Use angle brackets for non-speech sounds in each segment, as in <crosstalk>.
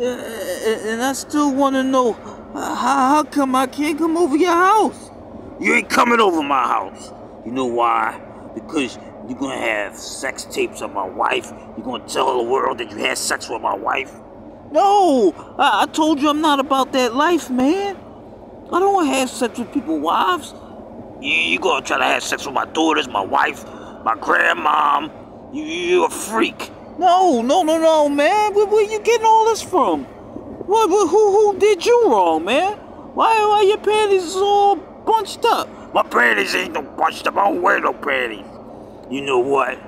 And I still want to know how, come I can't come over your house? You ain't coming over my house. You know why? Because you're gonna have sex tapes of my wife. You're gonna tell the world that you had sex with my wife. No, I, I told you I'm not about that life, man. I don't want to have sex with people's wives. You, you gonna try to have sex with my daughters, my wife, my grandmom. You, you a freak. No, no, no, no, man. Where, where you getting all this from? What, what, who, who did you wrong, man? Why, why your panties all bunched up? My panties ain't no bunched up. I don't wear no panties. You know what?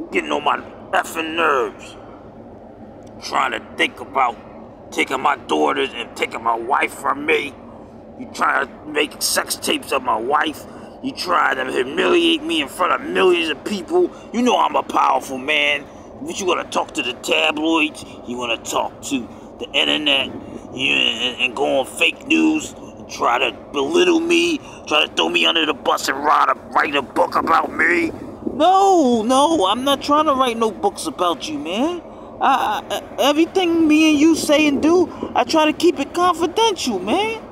You're getting on my effing nerves. Trying to think about taking my daughters and taking my wife from me. You trying to make sex tapes of my wife. You trying to humiliate me in front of millions of people. You know I'm a powerful man. But you wanna talk to the tabloids, you wanna talk to the internet, you, and, and go on fake news, and try to belittle me, try to throw me under the bus and write a, write a book about me. No, no, I'm not trying to write no books about you, man. I, I, everything me and you say and do, I try to keep it confidential, man.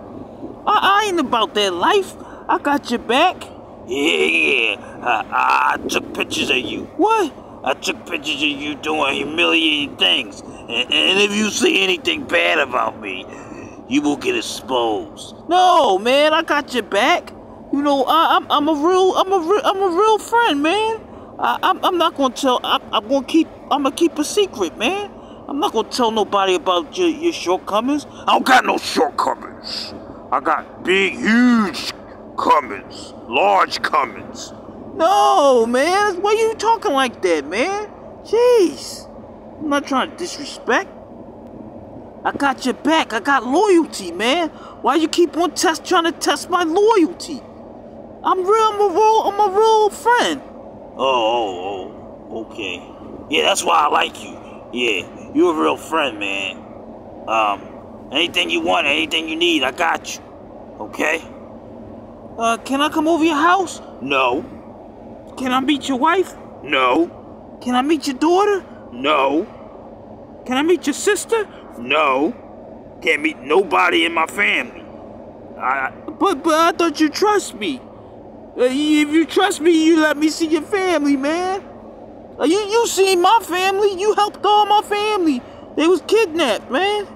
I, I ain't about that life. I got your back. Yeah, yeah. I, I took pictures of you. What? I took pictures of you doing humiliating things. And, and if you say anything bad about me, you will get exposed. No, man, I got your back. You know, I, am I'm, I'm a real, I'm a real, I'm a real friend, man. I, I'm, I'm not gonna tell. I, I'm gonna keep. I'm gonna keep a secret, man. I'm not gonna tell nobody about your, your shortcomings. I don't got no shortcomings. I got big, huge comings, large comings. No, man. Why you talking like that, man? Jeez. I'm not trying to disrespect. I got your back. I got loyalty, man. Why you keep on test trying to test my loyalty? I'm real. I'm a real. I'm a real friend. Oh, oh, oh. Okay. Yeah, that's why I like you. Yeah, you're a real friend, man. Um, anything you want, anything you need, I got you. Okay? Uh, can I come over your house? No. Can I meet your wife? No. Can I meet your daughter? No. Can I meet your sister? No. Can't meet nobody in my family. I. But but I thought you trust me. Uh, if you trust me, you let me see your family, man. Uh, you you seen my family. You helped all my family. They was kidnapped, man.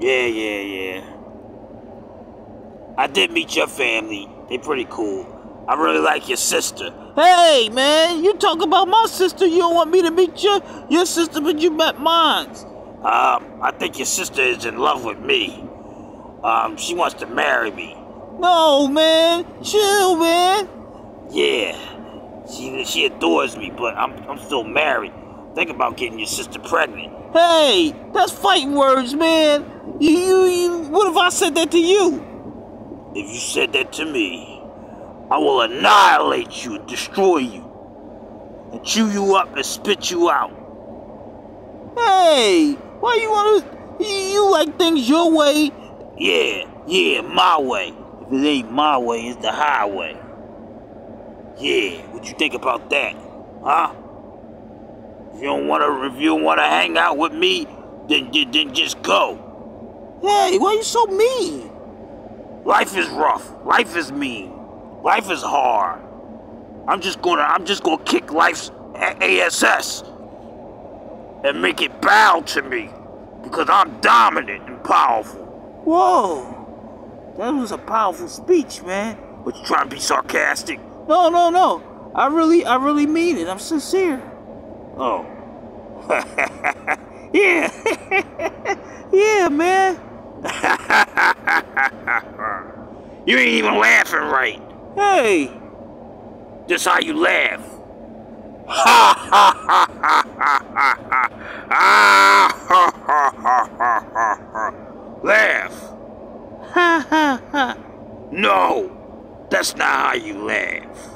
Yeah, yeah, yeah. I did meet your family. They pretty cool. I really like your sister. Hey, man, you talk about my sister. You don't want me to meet your your sister, but you met mine. Um, I think your sister is in love with me. Um, she wants to marry me. No, man, chill, man. Yeah, she she adores me, but I'm I'm still married. Think about getting your sister pregnant. Hey, that's fighting words, man. You, you, you what if I said that to you? If you said that to me, I will annihilate you, destroy you, and chew you up and spit you out. Hey, why you wanna? You like things your way? Yeah, yeah, my way. If it ain't my way, it's the highway. Yeah, what you think about that, huh? If you don't wanna, if you don't wanna hang out with me, then, then, then just go. Hey, why are you so mean? Life is rough. Life is mean. Life is hard. I'm just gonna, I'm just gonna kick life's ass and make it bow to me because I'm dominant and powerful. Whoa, that was a powerful speech, man. But you trying to be sarcastic? No, no, no. I really, I really mean it. I'm sincere. Oh. <laughs> yeah. <laughs> yeah, man. <laughs> you ain't even laughing right. Hey. Just how you laugh. Ha ha ha ha ha ha ha ha ha ha ha ha Laugh. Ha ha ha. No, that's not how you laugh.